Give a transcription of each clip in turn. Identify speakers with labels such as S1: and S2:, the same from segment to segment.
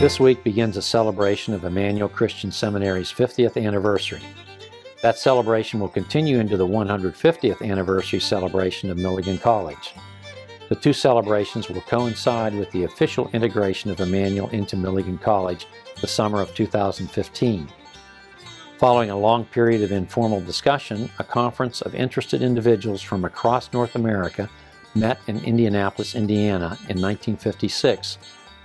S1: This week begins a celebration of Emmanuel Christian Seminary's 50th anniversary. That celebration will continue into the 150th anniversary celebration of Milligan College. The two celebrations will coincide with the official integration of Emmanuel into Milligan College the summer of 2015. Following a long period of informal discussion, a conference of interested individuals from across North America met in Indianapolis, Indiana in 1956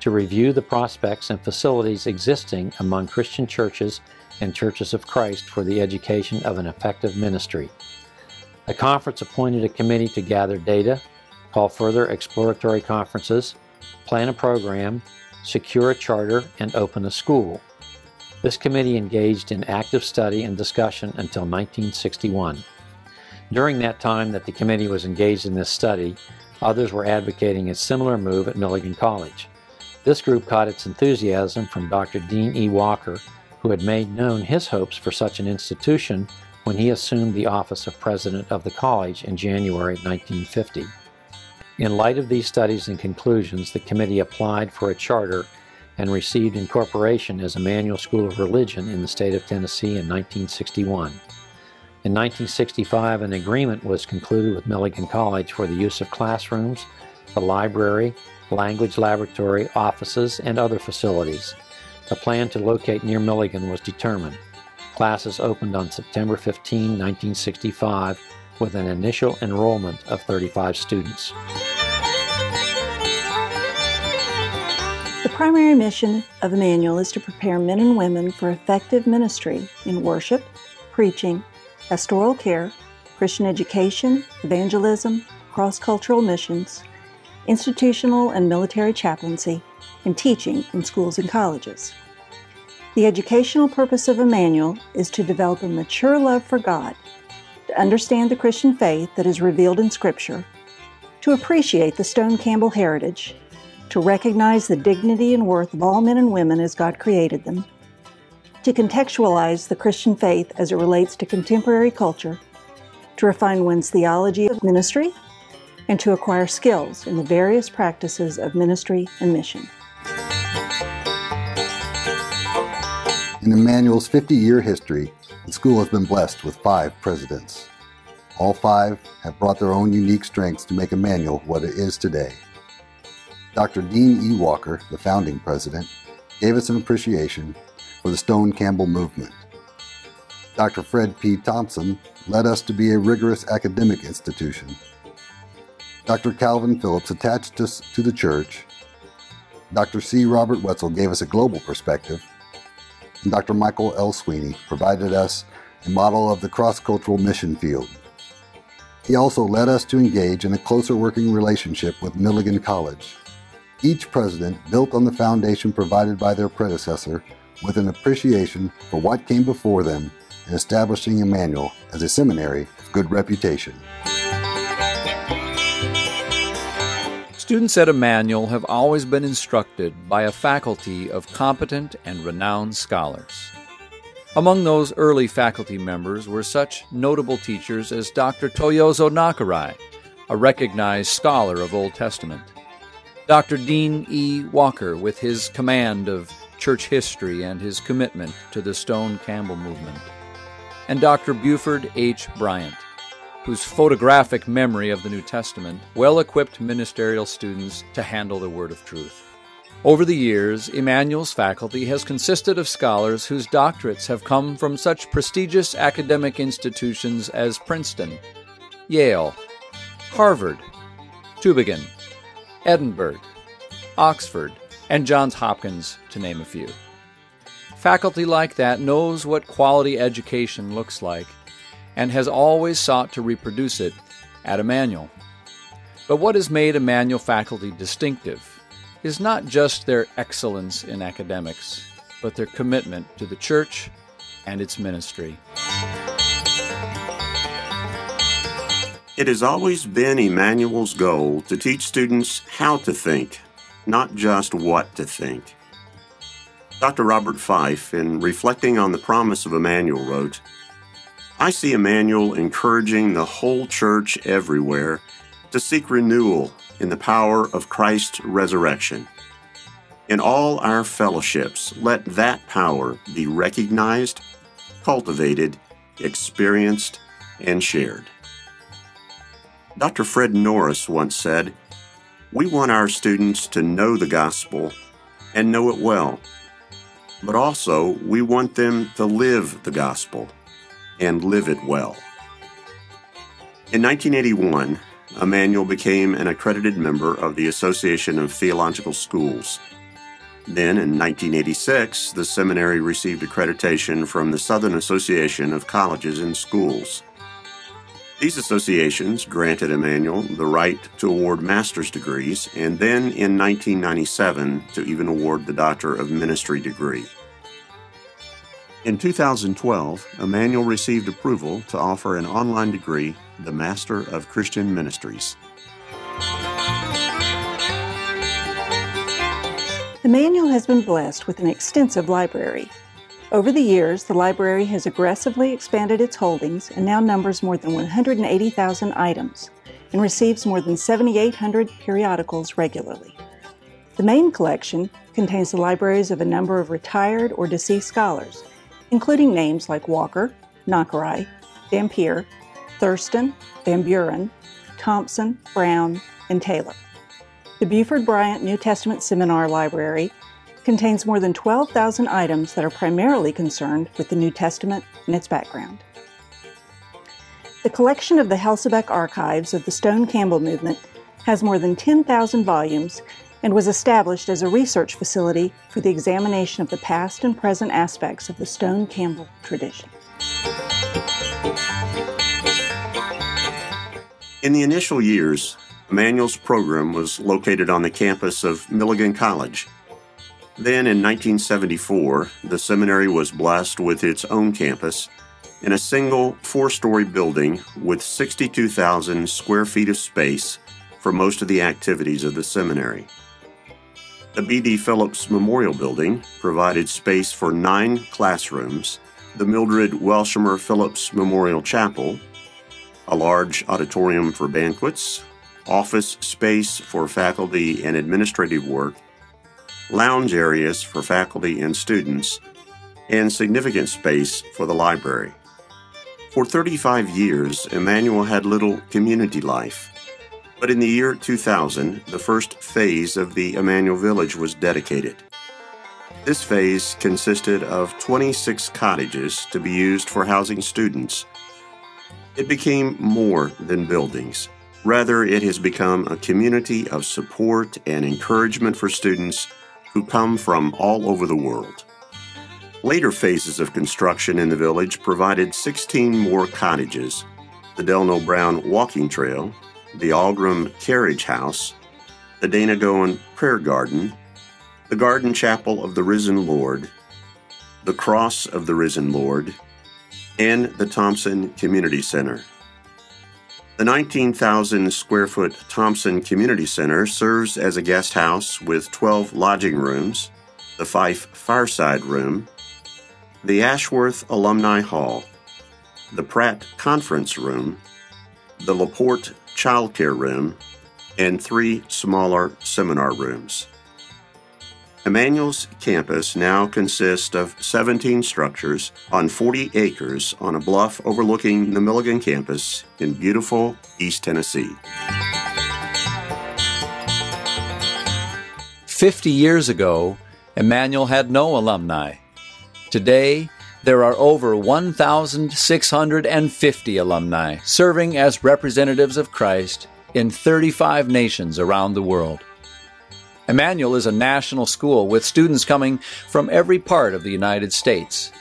S1: to review the prospects and facilities existing among Christian churches and churches of Christ for the education of an effective ministry. The conference appointed a committee to gather data, call further exploratory conferences, plan a program, secure a charter, and open a school. This committee engaged in active study and discussion until 1961. During that time that the committee was engaged in this study, others were advocating a similar move at Milligan College. This group caught its enthusiasm from Dr. Dean E. Walker, who had made known his hopes for such an institution when he assumed the office of president of the college in January 1950. In light of these studies and conclusions, the committee applied for a charter and received incorporation as Emmanuel School of Religion in the state of Tennessee in 1961. In 1965, an agreement was concluded with Milligan College for the use of classrooms, the library, language laboratory, offices, and other facilities. A plan to locate near Milligan was determined. Classes opened on September 15, 1965, with an initial enrollment of 35 students.
S2: The primary mission of Emmanuel is to prepare men and women for effective ministry in worship, preaching, pastoral care, Christian education, evangelism, cross cultural missions, institutional and military chaplaincy, and teaching in schools and colleges. The educational purpose of Emmanuel is to develop a mature love for God, to understand the Christian faith that is revealed in Scripture, to appreciate the Stone Campbell heritage, to recognize the dignity and worth of all men and women as God created them, to contextualize the Christian faith as it relates to contemporary culture, to refine one's theology of ministry, and to acquire skills in the various practices of ministry and mission.
S3: In Emmanuel's 50 year history, the school has been blessed with five presidents. All five have brought their own unique strengths to make Emmanuel what it is today. Dr. Dean E. Walker, the founding president, gave us an appreciation for the Stone Campbell movement. Dr. Fred P. Thompson led us to be a rigorous academic institution. Dr. Calvin Phillips attached us to the church. Dr. C. Robert Wetzel gave us a global perspective and Dr. Michael L. Sweeney provided us a model of the cross-cultural mission field. He also led us to engage in a closer working relationship with Milligan College. Each president built on the foundation provided by their predecessor with an appreciation for what came before them in establishing Emmanuel as a seminary of good reputation.
S4: Students at Emmanuel have always been instructed by a faculty of competent and renowned scholars. Among those early faculty members were such notable teachers as Dr. Toyozo Nakarai, a recognized scholar of Old Testament, Dr. Dean E. Walker, with his command of church history and his commitment to the Stone Campbell movement, and Dr. Buford H. Bryant, whose photographic memory of the New Testament well equipped ministerial students to handle the Word of truth. Over the years, Emmanuel's faculty has consisted of scholars whose doctorates have come from such prestigious academic institutions as Princeton, Yale, Harvard, Tübingen, Edinburgh, Oxford, and Johns Hopkins, to name a few. Faculty like that knows what quality education looks like and has always sought to reproduce it at Emmanuel. But what has made Emmanuel faculty distinctive is not just their excellence in academics, but their commitment to the church and its ministry.
S5: It has always been Emmanuel's goal to teach students how to think, not just what to think. Dr. Robert Fife, in reflecting on the promise of Emmanuel, wrote, I see Emmanuel encouraging the whole church everywhere to seek renewal in the power of Christ's resurrection. In all our fellowships, let that power be recognized, cultivated, experienced, and shared. Dr. Fred Norris once said, We want our students to know the gospel and know it well, but also we want them to live the gospel and live it well. In 1981, Emmanuel became an accredited member of the Association of Theological Schools. Then, in 1986, the seminary received accreditation from the Southern Association of Colleges and Schools. These associations granted Emmanuel the right to award master's degrees and then in 1997 to even award the Doctor of Ministry degree. In 2012, Emmanuel received approval to offer an online degree, the Master of Christian Ministries.
S2: Emmanuel has been blessed with an extensive library. Over the years, the library has aggressively expanded its holdings and now numbers more than 180,000 items and receives more than 7,800 periodicals regularly. The main collection contains the libraries of a number of retired or deceased scholars, including names like Walker, Nakarai, Dampier, Thurston, Van Buren, Thompson, Brown, and Taylor. The Buford Bryant New Testament Seminar Library contains more than 12,000 items that are primarily concerned with the New Testament and its background. The collection of the Helsabeck Archives of the Stone Campbell Movement has more than 10,000 volumes and was established as a research facility for the examination of the past and present aspects of the Stone Campbell tradition.
S5: In the initial years, Emmanuel's program was located on the campus of Milligan College. Then in 1974, the seminary was blessed with its own campus in a single four story building with 62,000 square feet of space for most of the activities of the seminary. The B.D. Phillips Memorial Building provided space for nine classrooms, the Mildred Welshimer Phillips Memorial Chapel, a large auditorium for banquets, office space for faculty and administrative work, lounge areas for faculty and students, and significant space for the library. For 35 years, Emmanuel had little community life. But in the year 2000, the first phase of the Emmanuel Village was dedicated. This phase consisted of 26 cottages to be used for housing students. It became more than buildings. Rather, it has become a community of support and encouragement for students who come from all over the world. Later phases of construction in the village provided 16 more cottages, the Delno Brown Walking Trail, the Algram Carriage House, the Danagoan Prayer Garden, the Garden Chapel of the Risen Lord, the Cross of the Risen Lord, and the Thompson Community Center. The 19,000 square foot Thompson Community Center serves as a guest house with 12 lodging rooms, the Fife Fireside Room, the Ashworth Alumni Hall, the Pratt Conference Room, the LaPorte Child Care Room, and three smaller seminar rooms. Emmanuel's campus now consists of 17 structures on 40 acres on a bluff overlooking the Milligan campus in beautiful East Tennessee.
S4: Fifty years ago, Emmanuel had no alumni. Today, there are over 1,650 alumni serving as representatives of Christ in 35 nations around the world. Emmanuel is a national school with students coming from every part of the United States.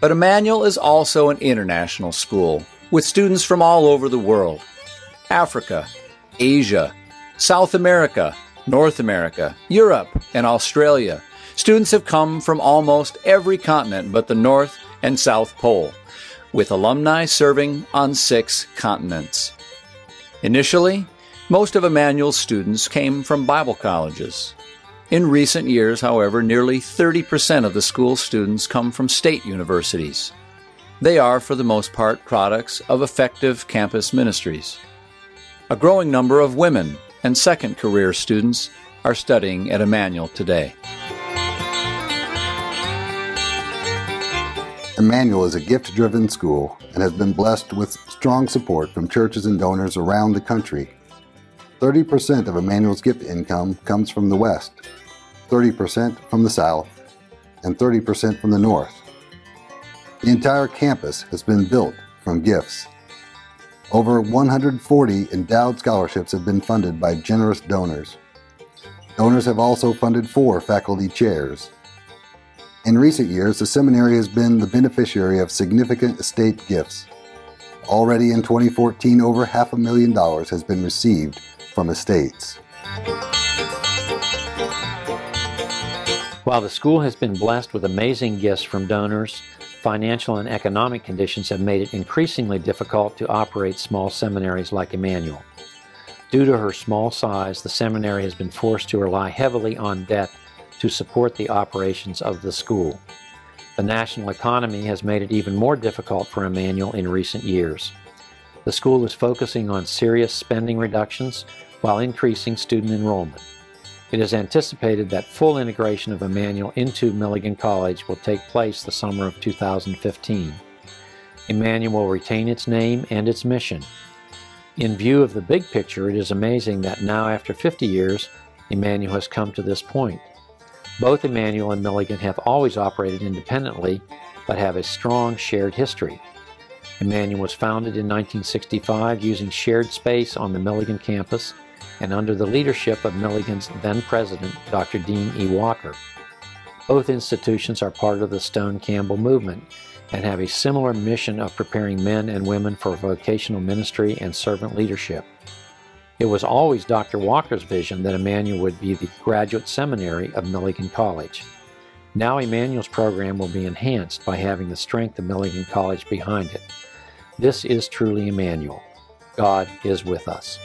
S4: But Emmanuel is also an international school with students from all over the world Africa, Asia, South America, North America, Europe, and Australia. Students have come from almost every continent but the North and South Pole, with alumni serving on six continents. Initially, most of Emmanuel's students came from Bible colleges. In recent years, however, nearly 30% of the school's students come from state universities. They are, for the most part, products of effective campus ministries. A growing number of women and second career students are studying at Emmanuel today.
S3: Emmanuel is a gift driven school and has been blessed with strong support from churches and donors around the country. 30% of Emmanuel's gift income comes from the West, 30% from the South, and 30% from the North. The entire campus has been built from gifts. Over 140 endowed scholarships have been funded by generous donors. Donors have also funded four faculty chairs in recent years, the seminary has been the beneficiary of significant estate gifts. Already in 2014, over half a million dollars has been received from estates.
S1: While the school has been blessed with amazing gifts from donors, financial and economic conditions have made it increasingly difficult to operate small seminaries like Emmanuel. Due to her small size, the seminary has been forced to rely heavily on debt to support the operations of the school. The national economy has made it even more difficult for Emmanuel in recent years. The school is focusing on serious spending reductions while increasing student enrollment. It is anticipated that full integration of Emmanuel into Milligan College will take place the summer of 2015. Emmanuel will retain its name and its mission. In view of the big picture, it is amazing that now after 50 years, Emmanuel has come to this point. Both Emmanuel and Milligan have always operated independently, but have a strong shared history. Emmanuel was founded in 1965 using shared space on the Milligan campus and under the leadership of Milligan's then president, Dr. Dean E. Walker. Both institutions are part of the Stone Campbell movement and have a similar mission of preparing men and women for vocational ministry and servant leadership. It was always Dr. Walker's vision that Emmanuel would be the graduate seminary of Milligan College. Now Emmanuel's program will be enhanced by having the strength of Milligan College behind it. This is truly Emmanuel. God is with us.